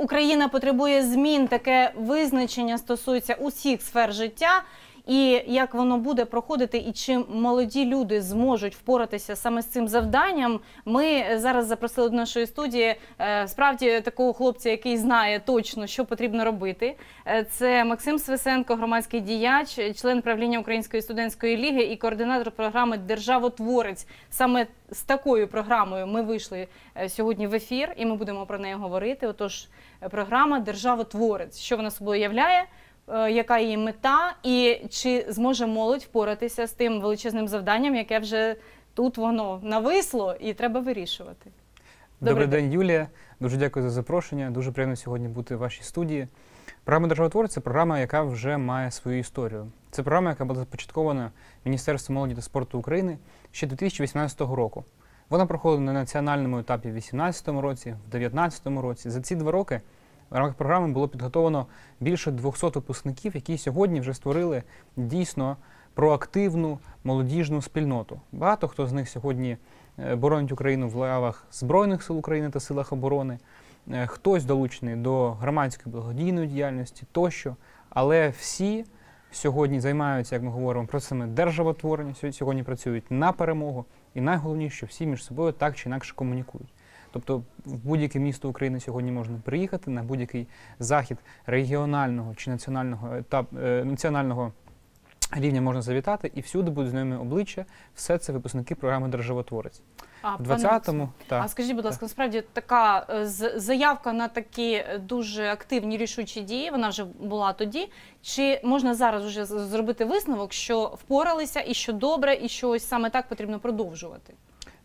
Україна потребує змін. Таке визначення стосується усіх сфер життя. І як воно буде проходити, і чи молоді люди зможуть впоратися саме з цим завданням? Ми зараз запросили до нашої студії е, справді такого хлопця, який знає точно, що потрібно робити. Е, Це Максим Свисенко, громадський діяч, член правління Української студентської ліги і координатор програми Державотворець. Саме з такою програмою ми вийшли е, сьогодні в ефір, і ми будемо про неї говорити. Отож, програма Державотворець, що вона собою являє, яка її мета, і чи зможе молодь впоратися з тим величезним завданням, яке вже тут воно нависло, і треба вирішувати. Добрий, Добрий день, Юлія. Дуже дякую за запрошення. Дуже приємно сьогодні бути в вашій студії. Програма Державотворець це програма, яка вже має свою історію. Це програма, яка була започаткована Міністерством молоді та спорту України ще 2018 року. Вона проходила на національному етапі в 2018 році, в 2019 році. За ці два роки в рамках програми було підготовлено більше 200 випускників, які сьогодні вже створили дійсно проактивну молодіжну спільноту. Багато хто з них сьогодні е, боронить Україну в лавах Збройних сил України та силах оборони. Е, Хтось долучений до громадської благодійної діяльності тощо, але всі сьогодні займаються, як ми говоримо, процесами державотворення, сьогодні працюють на перемогу, і найголовніше, що всі між собою так чи інакше комунікують. Тобто в будь-яке місто України сьогодні можна приїхати на будь-який захід регіонального чи національного етап, е, національного рівня можна завітати, і всюди будуть знайомі обличчя. Все це випускники програми Державотворець. А, В пане 20-му так. А скажіть, будь ласка, насправді така е, заявка на такі дуже активні рішучі дії, вона вже була тоді. Чи можна зараз вже зробити висновок, що впоралися і що добре, і що ось саме так потрібно продовжувати?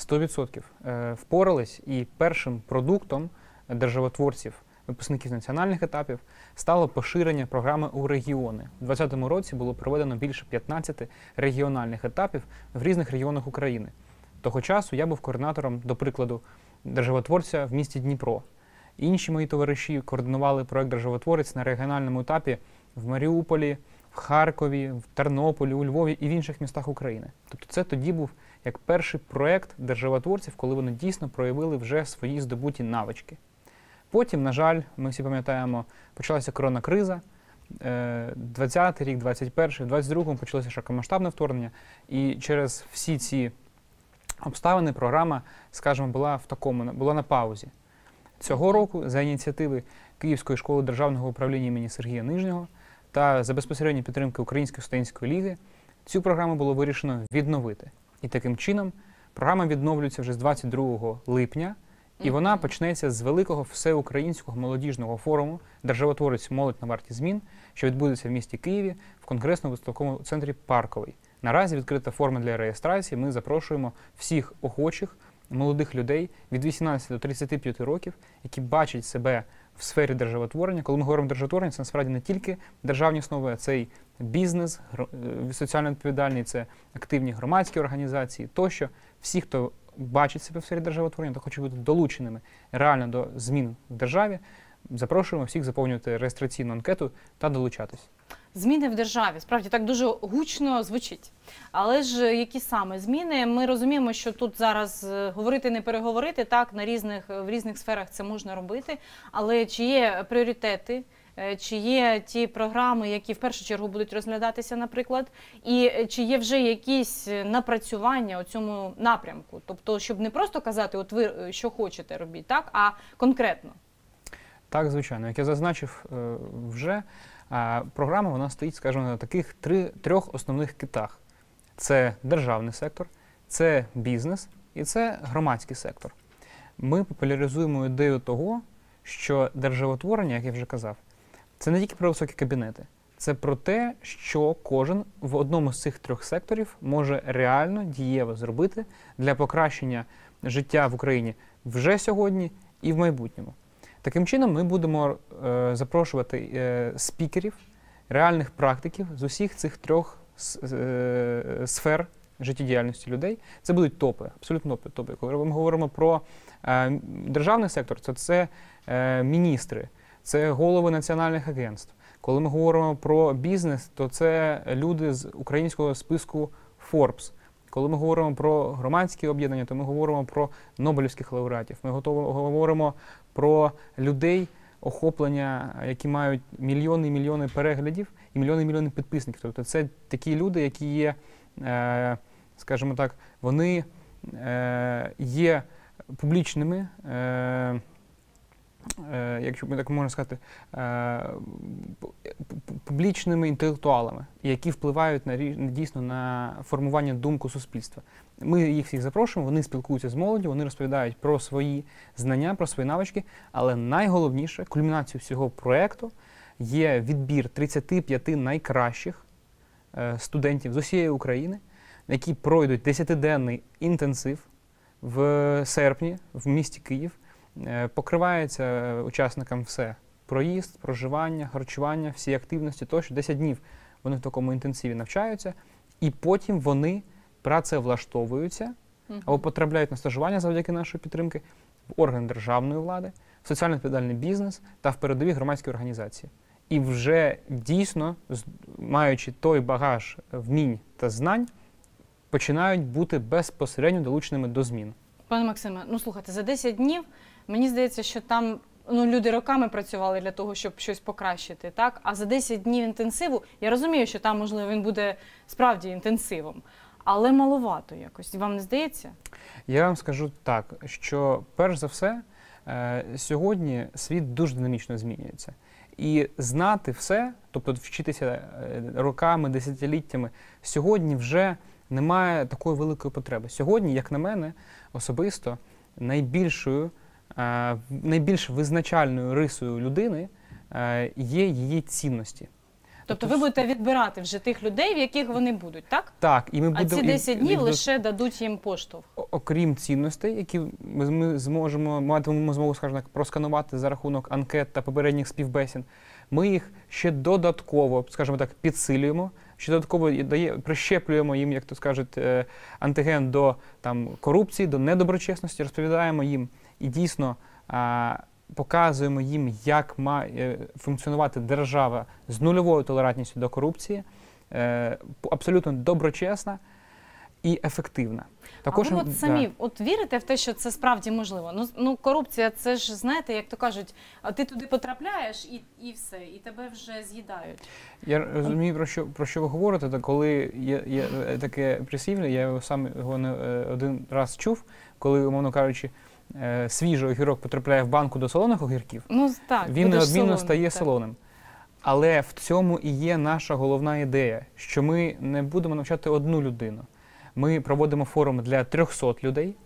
100% Е, впорались, і першим продуктом державотворців, випускників національних етапів, стало поширення програми у регіони. У 2020 році було проведено більше 15 регіональних етапів в різних регіонах України. Того часу я був координатором, до прикладу, державотворця в місті Дніпро. Інші мої товариші координували проект Державотворець на регіональному етапі в Маріуполі, в Харкові, в Тернополі, у Львові і в інших містах України. Тобто це тоді був як перший проект державотворців, коли вони дійсно проявили вже свої здобуті навички. Потім, на жаль, ми всі пам'ятаємо, почалася коронакриза. Е, 20-й рік, 21-й, 22-му почалося широкомасштабне вторгнення, і через всі ці обставини програма, скажімо, була в такому була на паузі. Цього року за ініціативи Київської школи державного управління імені Сергія Нижнього та за безпосередньої підтримки Української студентської ліги цю програму було вирішено відновити. І таким чином програма відновлюється вже з 22 липня, і вона почнеться з великого всеукраїнського молодіжного форуму Державотворець молодь на варті змін, що відбудеться в місті Києві в конгресно-виставковому центрі Парковий. Наразі відкрита форма для реєстрації. Ми запрошуємо всіх охочих молодих людей від 18 до 35 років, які бачать себе в сфері державотворення. Коли ми говоримо державотворення, це насправді не тільки державні основи, а це й бізнес, е, соціально відповідальний, це активні громадські організації тощо. Всі, хто бачить себе в сфері державотворення то хочуть бути долученими реально до змін в державі, запрошуємо всіх заповнювати реєстраційну анкету та долучатись. Зміни в державі справді так дуже гучно звучить. Але ж які саме зміни? Ми розуміємо, що тут зараз е, говорити не переговорити. Так на різних в різних сферах це можна робити. Але чи є пріоритети? е, Чи є ті програми, які в першу чергу будуть розглядатися, наприклад, і е, чи є вже якісь е, напрацювання у цьому напрямку? Тобто, щоб не просто казати, от ви е, що хочете робіть, так а конкретно. Так, звичайно, як я зазначив е, вже, програма вона стоїть, скажімо, на таких три, трьох основних китах: це державний сектор, це бізнес і це громадський сектор. Ми популяризуємо ідею того, що державотворення, як я вже казав, це не тільки про високі кабінети, це про те, що кожен в одному з цих трьох секторів може реально дієво зробити для покращення життя в Україні вже сьогодні і в майбутньому. Таким чином, ми будемо е, запрошувати е, спікерів, реальних практиків з усіх цих трьох е, сфер життєдіяльності людей. Це будуть топи, абсолютно топи. Коли ми говоримо про е, державний сектор, то це е, міністри, це голови національних агентств. Коли ми говоримо про бізнес, то це люди з українського списку Forbes. Коли ми говоримо про громадські об'єднання, то ми говоримо про Нобелівських лауреатів. Ми готово говоримо про людей охоплення, які мають мільйони і мільйони переглядів і мільйони і мільйони підписників. Тобто це такі люди, які є, е, скажімо так, вони е, є публічними. Е, Якщо так можна сказати, е, пу- пу- публічними інтелектуалами, які впливають на дійсно на формування думку суспільства. Ми їх всіх запрошуємо, вони спілкуються з молоддю, вони розповідають про свої знання, про свої навички. Але найголовніше, кульмінацією всього проекту є відбір 35 найкращих е, студентів з усієї України, які пройдуть 10-денний інтенсив в серпні в місті Київ. Е, Покривається е, учасникам все: проїзд, проживання, харчування, всі активності тощо. 10 днів вони в такому інтенсиві навчаються, і потім вони працевлаштовуються або потрапляють на стажування завдяки нашої підтримки в органи державної влади, в соціально відповідальний бізнес та в передові громадські організації. І вже дійсно, маючи той багаж вмінь та знань, починають бути безпосередньо долученими до змін. Пане Максиме, ну слухайте, за 10 днів мені здається, що там ну, люди роками працювали для того, щоб щось покращити. Так? А за 10 днів інтенсиву я розумію, що там, можливо, він буде справді інтенсивом, але маловато якось. Вам не здається? Я вам скажу так, що перш за все, е, сьогодні світ дуже динамічно змінюється. І знати все, тобто вчитися е, роками, десятиліттями, сьогодні вже немає такої великої потреби. Сьогодні, як на мене, особисто найбільшою, найбільш визначальною рисою людини е, є її цінності. Тобто ви будете відбирати вже тих людей, в яких вони будуть, так? Так, і ми А будемо ці і- 10 днів і- лише дадуть їм поштовх. Окрім цінностей, які ми, ми зможемо матимемо змогу, скажімо так, просканувати за рахунок анкет та попередніх співбесід, ми їх ще додатково, скажімо так, підсилюємо, ще додатково дає, прищеплюємо їм, як то скажуть, е, антиген до там корупції, до недоброчесності, розповідаємо їм і дійсно показуємо їм, як має функціонувати держава з нульовою толерантністю до корупції, е, абсолютно доброчесна і ефективна. а ви от самі от вірите в те, що це справді можливо? Ну, ну корупція, це ж знаєте, як то кажуть, а ти туди потрапляєш і, і все, і тебе вже з'їдають. Я розумію, про що, про що ви говорите, та коли є, є е, таке прислів'я, я його сам його не е, один раз чув, коли, умовно кажучи, е, свіжий огірок потрапляє в банку до солоних огірків, Ну так, він неодмінно солоним, стає так. солоним. Але в цьому і є наша головна ідея, що ми не будемо навчати одну людину. Ми проводимо форум для 300 людей,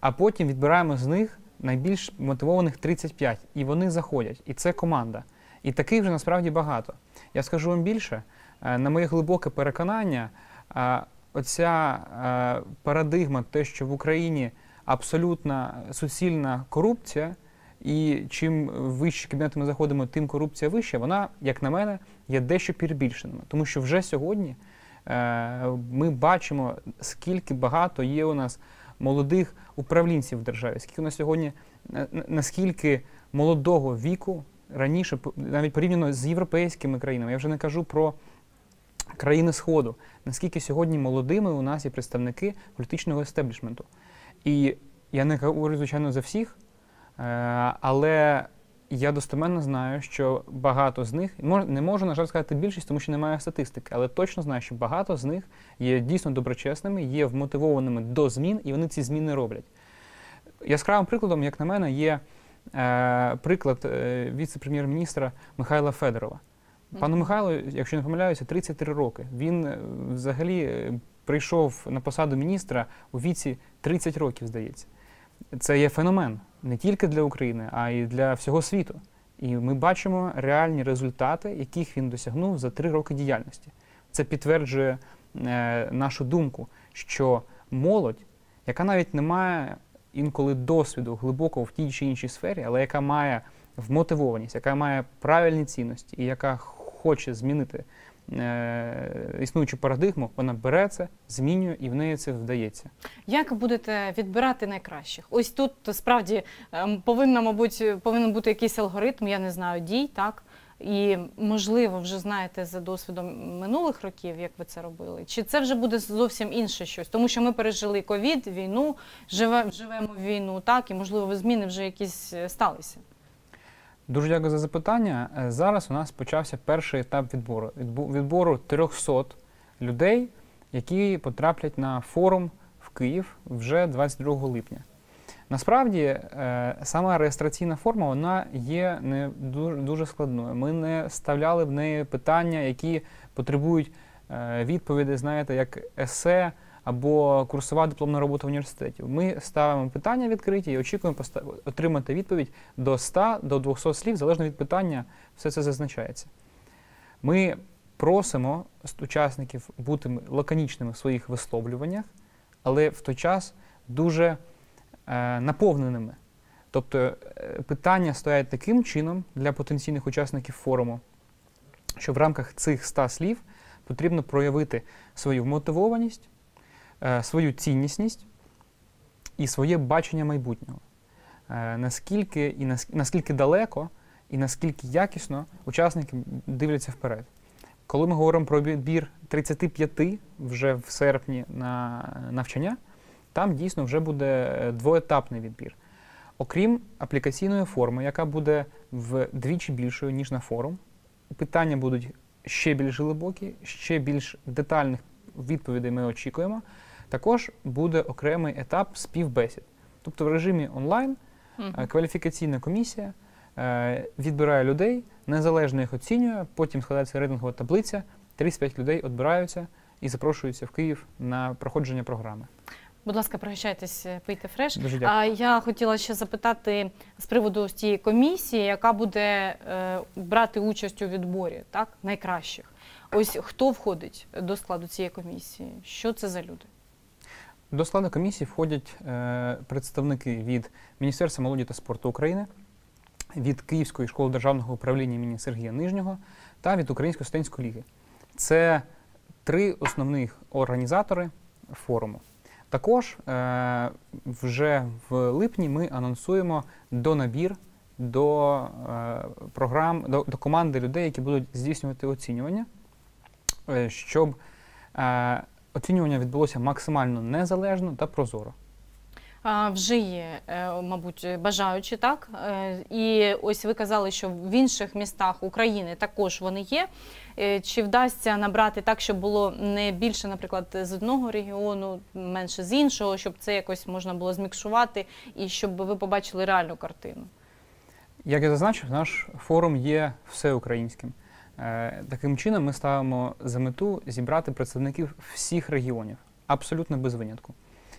а потім відбираємо з них найбільш мотивованих 35, і вони заходять. І це команда. І таких вже насправді багато. Я скажу вам більше, е, на моє глибоке переконання, е, оця е, парадигма, те, що в Україні абсолютна суцільна корупція, і чим вище кабінети ми заходимо, тим корупція вища, вона, як на мене, є дещо перебільшеною. Тому що вже сьогодні е, ми бачимо, скільки багато є у нас молодих управлінців в державі, скільки у нас сьогодні, на- наскільки молодого віку раніше, навіть порівняно з європейськими країнами, я вже не кажу про країни Сходу, наскільки сьогодні молодими у нас є представники політичного естеблішменту. І я не говорю, звичайно, за всіх, е, але я достеменно знаю, що багато з них, не можу, на жаль, сказати більшість, тому що немає статистики, але точно знаю, що багато з них є дійсно доброчесними, є вмотивованими до змін, і вони ці зміни роблять. Яскравим прикладом, як на мене, є е, приклад е, віце-прем'єр-міністра Михайла Федорова. Пану. Михайлу, якщо не помиляюся, 33 роки. Він е, взагалі е, прийшов на посаду міністра у віці 30 років, здається. Це є феномен не тільки для України, а й для всього світу. І ми бачимо реальні результати, яких він досягнув за три роки діяльності. Це підтверджує е, нашу думку, що молодь, яка навіть не має інколи досвіду глибокого в тій чи іншій сфері, але яка має вмотивованість, яка має правильні цінності і яка хоче змінити існуючу парадигму, вона бере це, змінює і в неї це вдається. Як будете відбирати найкращих? Ось тут справді ем, повинна, мабуть, повинен бути якийсь алгоритм, я не знаю, дій, так? І можливо, вже знаєте за досвідом минулих років, як ви це робили, чи це вже буде зовсім інше щось? Тому що ми пережили ковід, війну, живе, живемо в війну, так і можливо зміни вже якісь е, сталися. Дуже дякую за запитання. Е, Зараз у нас почався перший етап відбору. Відбору 300 людей, які потраплять на форум в Київ вже 22 липня. Насправді, е, сама реєстраційна форма вона є не дуже, складною. Ми не вставляли в неї питання, які потребують е, відповіді, знаєте, як есе або курсова дипломна робота в університеті. Ми ставимо питання відкриті і очікуємо отримати відповідь до 100 до 200 слів, залежно від питання, все це зазначається. Ми просимо учасників бути лаконічними в своїх висловлюваннях, але в той час дуже е, наповненими. Тобто е, питання стоять таким чином для потенційних учасників форуму, що в рамках цих 100 слів потрібно проявити свою вмотивованість, е, свою ціннісність і своє бачення майбутнього. Е, Наскільки і нас- наскільки далеко і наскільки якісно учасники дивляться вперед. Коли ми говоримо про відбір 35 вже в серпні на навчання, там дійсно вже буде е, двоетапний відбір. Окрім аплікаційної форми, яка буде вдвічі більшою, ніж на форум, питання будуть ще більш глибокі, ще більш детальних відповідей ми очікуємо. Також буде окремий етап співбесід. Тобто в режимі онлайн Е, Кваліфікаційна комісія е, відбирає людей, незалежно їх оцінює, потім складається рейтингова таблиця, 35 людей відбираються і запрошуються в Київ на проходження програми. Будь ласка, пригощайтесь, е, пийте фреш. Дуже дякую. А я хотіла ще запитати з приводу тієї комісії, яка буде е, брати участь у відборі, так найкращих. Ось хто входить до складу цієї комісії? Що це за люди? До складу комісії входять е, представники від Міністерства молоді та спорту України, від Київської школи державного управління імені Сергія Нижнього та від Української студентської ліги. Це три основних організатори форуму. Також е, вже в липні ми анонсуємо донабір до е, програм, до, до команди людей, які будуть здійснювати оцінювання, щоб оцінювання відбулося максимально незалежно та прозоро. Вже є, е, мабуть, бажаючі, так? Е, І ось ви казали, що в інших містах України також вони є. Е, Чи вдасться набрати так, щоб було не більше, наприклад, з одного регіону, менше з іншого, щоб це якось можна було змікшувати і щоб ви побачили реальну картину? Як я зазначив, наш форум є всеукраїнським. Е, Таким чином, ми ставимо за мету зібрати представників всіх регіонів, абсолютно без винятку.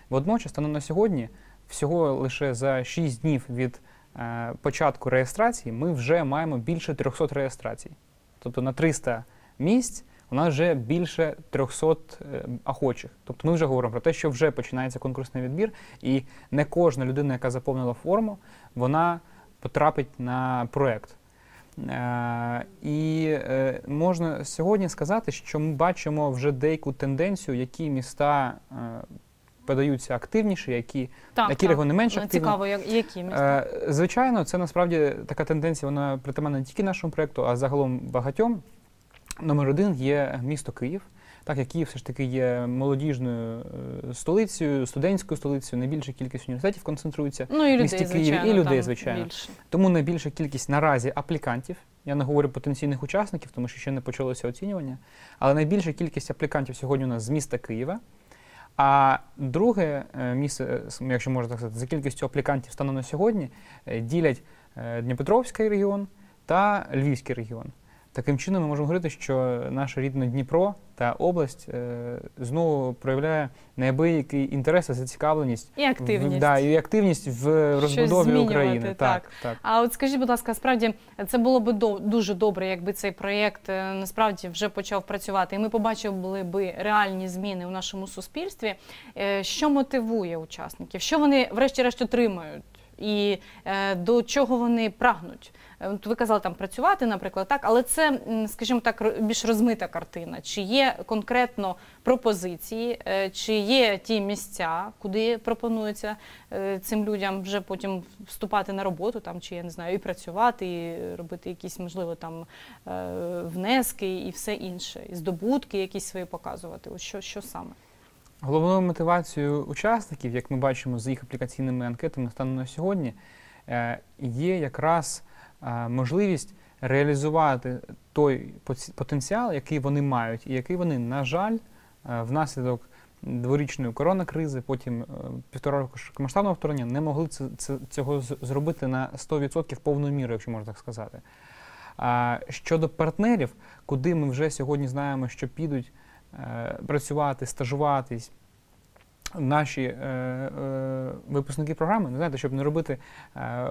Водночас, станом на сьогодні, всього лише за 6 днів від е, початку реєстрації ми вже маємо більше 300 реєстрацій. Тобто на 300 місць у нас вже більше 300 е, охочих. Тобто ми вже говоримо про те, що вже починається конкурсний відбір, і не кожна людина, яка заповнила форму, вона потрапить на проект. Е, і е, можна сьогодні сказати, що ми бачимо вже деяку тенденцію, які міста е, подаються активніше, які, Так, які регіони менш активні. Цікаво, які міста? Звичайно, це насправді така тенденція, вона притаманна не тільки нашому проєкту, а загалом багатьом. Номер один є місто Київ. Так як Київ все ж таки є молодіжною е, столицею, студентською столицею, найбільша кількість університетів концентрується. Ну і людей, місті Києві, звичайно. і людей, звичайно. Більше. Тому найбільша кількість наразі аплікантів. Я не говорю потенційних учасників, тому що ще не почалося оцінювання. Але найбільша кількість аплікантів сьогодні у нас з міста Києва. А друге е, місце, е, якщо можна так сказати, за кількістю аплікантів станом на сьогодні ділять Дніпропетровський регіон та Львівський регіон. Таким чином, ми можемо говорити, що наше рідне Дніпро та область е, знову проявляє неабиякий інтерес та зацікавленість І активність. в, да, і активність в розбудові змінювати, України. так. Так, так. А от скажіть, будь ласка, справді це було б до- дуже добре, якби цей проєкт е, насправді вже почав працювати, і ми побачили би реальні зміни у нашому суспільстві. Е, Що мотивує учасників? Що вони, врешті-решт, отримають? І е, до чого вони прагнуть? Е, Ви казали там працювати, наприклад, так, але це, скажімо так, більш розмита картина. Чи є конкретно пропозиції, е, чи є ті місця, куди пропонується е, цим людям вже потім вступати на роботу, там чи я не знаю, і працювати, і робити якісь, можливо, там внески і все інше, і здобутки якісь свої показувати. Ось що, що саме? Головною мотивацією учасників, як ми бачимо з їх аплікаційними анкетами станом на сьогодні, є якраз можливість реалізувати той потенціал, який вони мають, і який вони, на жаль, е, внаслідок дворічної коронакризи, потім е, півтора року масштабного вторгнення, не могли цього зробити на 100% повну міру, якщо можна так сказати. Щодо партнерів, куди ми вже сьогодні знаємо, що підуть е, працювати, стажуватись наші е, е, випускники програми, ну, знаєте, щоб не робити е,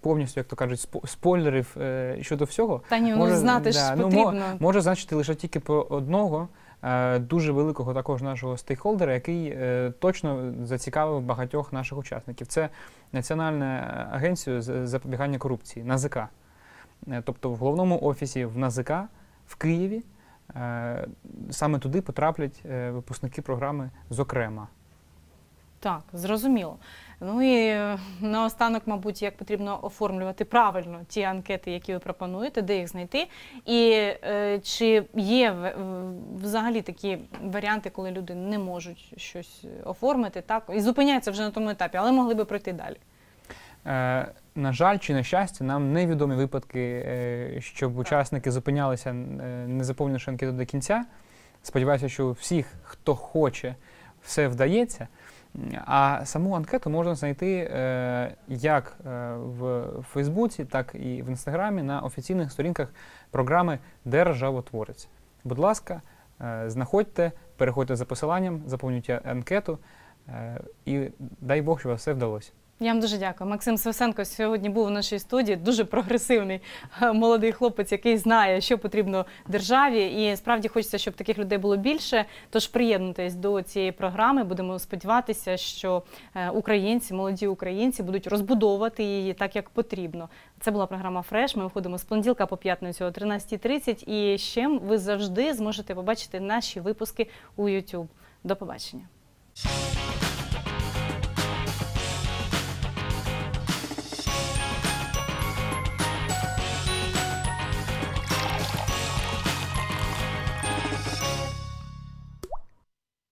повністю, як то кажуть, спо- спойлерів е, щодо всього, Та ні, ну Може, знати ж да, ну, мо- потрібно. Можу значити лише тільки про одного е, дуже великого також нашого стейкхолдера, який е, точно зацікавив багатьох наших учасників. Це Національна агенція з запобігання корупції НАЗК. Е, Тобто в головному офісі в НАЗК в Києві саме туди потраплять е, випускники програми, зокрема. Так, зрозуміло. Ну і е, наостанок, мабуть, як потрібно оформлювати правильно ті анкети, які ви пропонуєте, де їх знайти. І е, чи є взагалі такі варіанти, коли люди не можуть щось оформити, так і зупиняються вже на тому етапі, але могли би пройти далі. Е, на жаль, чи на щастя, нам невідомі випадки, е, щоб учасники зупинялися, е, не заповнивши анкету до кінця. Сподіваюся, що всіх, хто хоче, все вдається. А саму анкету можна знайти як в Фейсбуці, так і в Інстаграмі на офіційних сторінках програми Державотворець. Будь ласка, знаходьте, переходьте за посиланням, заповнюйте анкету, і дай Бог, щоб вас все вдалося. Я вам дуже дякую. Максим Свисенко сьогодні був у нашій студії. Дуже прогресивний е, молодий хлопець, який знає, що потрібно державі. І справді хочеться, щоб таких людей було більше. Тож приєднуйтесь до цієї програми. Будемо сподіватися, що е, українці, молоді українці, будуть розбудовувати її так, як потрібно. Це була програма Фреш. Ми виходимо з понеділка по п'ятницю о 13.30. І ще ви завжди зможете побачити наші випуски у YouTube. До побачення.